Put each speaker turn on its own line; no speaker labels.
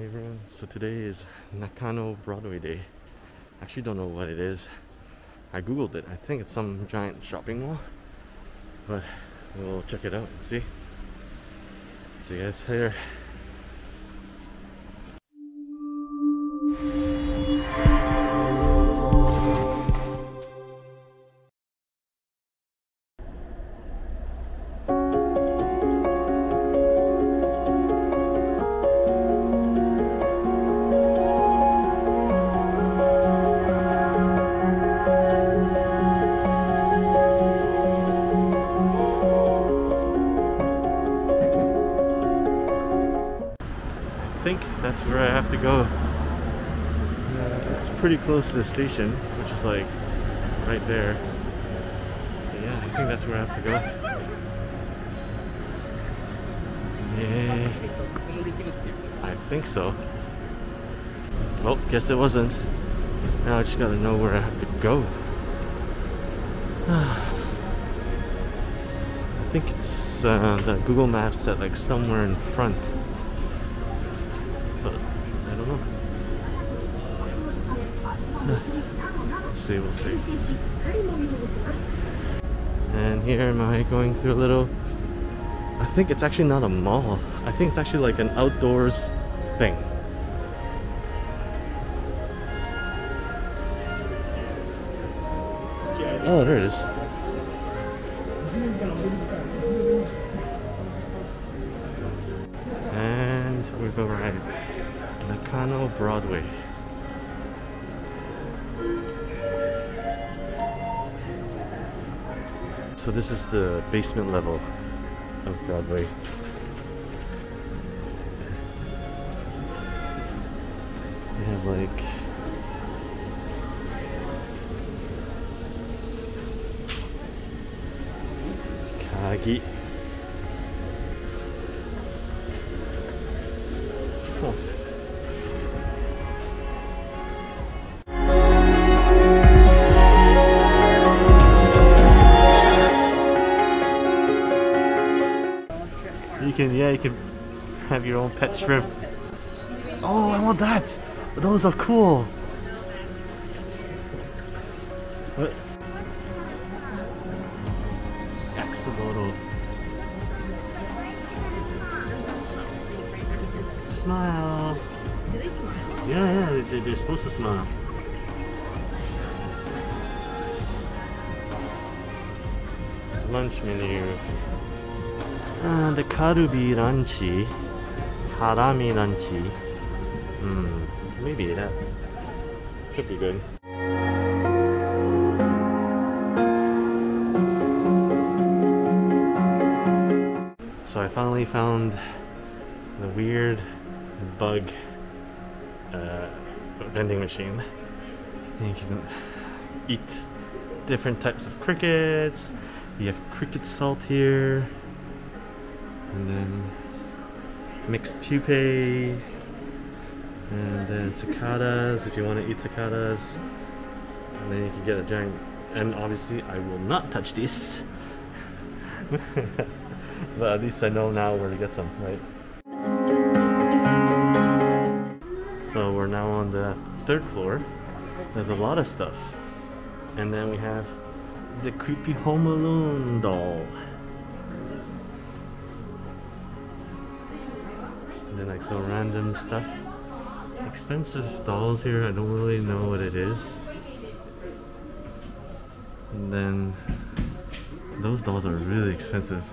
Hey everyone, so today is Nakano Broadway Day. Actually don't know what it is. I googled it. I think it's some giant shopping mall. But we'll check it out and see. See you guys later. That's where I have to go. It's pretty close to the station, which is like right there. But yeah, I think that's where I have to go. Yay. I think so. Oh, guess it wasn't. Now I just gotta know where I have to go. I think it's uh, the Google Maps at like somewhere in front. See, we'll see. And here am I going through a little I think it's actually not a mall. I think it's actually like an outdoors thing. Oh, there it is. And we've arrived. Nakano Broadway. So this is the basement level of Broadway. They have like Kagi. Can, yeah, you can have your own pet shrimp. Oh, I want that! Those are cool! What? Axolotl. Smile! Yeah, yeah, they, they're supposed to smile. Lunch menu. The karubi ranchi, harami ranchi. Maybe that could be good. So I finally found the weird bug uh, vending machine. And you can eat different types of crickets. You have cricket salt here and then mixed pupae, and then cicadas if you want to eat cicadas, and then you can get a giant. And obviously, I will not touch this, but at least I know now where to get some, right? So we're now on the third floor. There's a lot of stuff, and then we have the creepy Home Alone doll. And then like some random stuff. Expensive dolls here, I don't really know what it is. And then those dolls are really expensive.